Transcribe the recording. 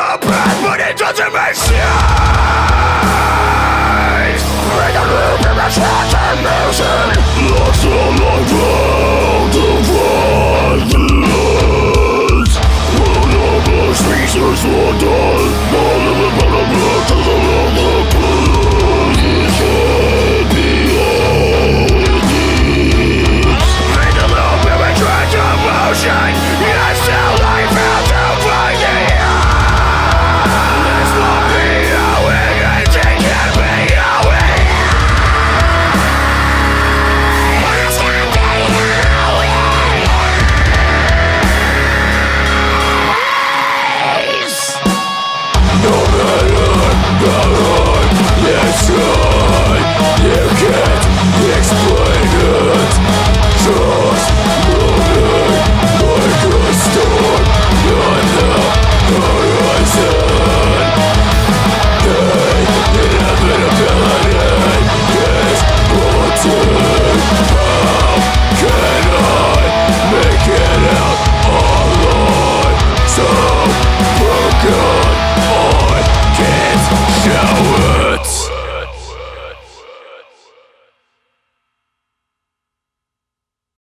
your breath, but it doesn't make sense. Christ.